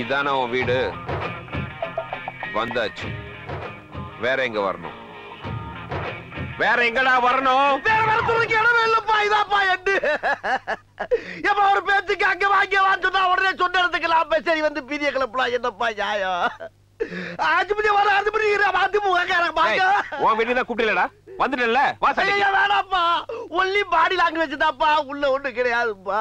இதானே உன் வீடு? வந்தாச்சு. வேற எங்க வரணும்? வேற எங்கடா வரணும்? வேற வரத்துக்கு இடமே இல்லப்பா இதாப்பா எட்டு. எப்ப ஒரு பேச்சுக்கு அங்க வாங்க வான்னு உடனே சொன்ன இடத்துக்கு நான் சரி வந்து பீதிய கிளப்பலாம் என்னப்பா நியாயம்? அஞ்சு மணி வர அஞ்சு மணி அதிமுக பாக்க உன் வீட்டுக்கு கூப்பிடலடா வந்துட்டல வா சண்டைக்கு. ஐயா வேணாப்பா ஒன்லி பாடி லாங்குவேஜ் தான்ப்பா. உள்ள ஒண்ணு கிடையாதுப்பா.